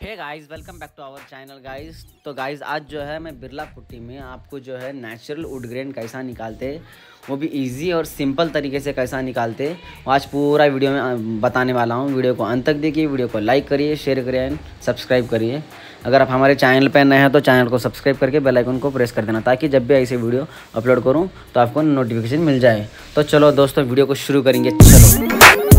Hey guys welcome back to our channel guys तो guys आज जो है मैं बिरला पुट्टी में आपको जो है नेचुरल वुड ग्रेन कैसा निकालते, वो भी इजी और सिंपल तरीके से कैसा निकालते। वो आज पूरा वीडियो में बताने वाला हूँ। वीडियो को अंत तक देखिए वीडियो को लाइक करिए शेयर करिए एंड सब्सक्राइब करिए। अगर आप हमारे चैनल पर नए हैं तो चैनल को सब्सक्राइब करके बेल आइकन को प्रेस कर देना, ताकि जब भी ऐसे वीडियो अपलोड करूँ तो आपको नोटिफिकेशन मिल जाए। तो चलो दोस्तों वीडियो को शुरू करेंगे। चलो।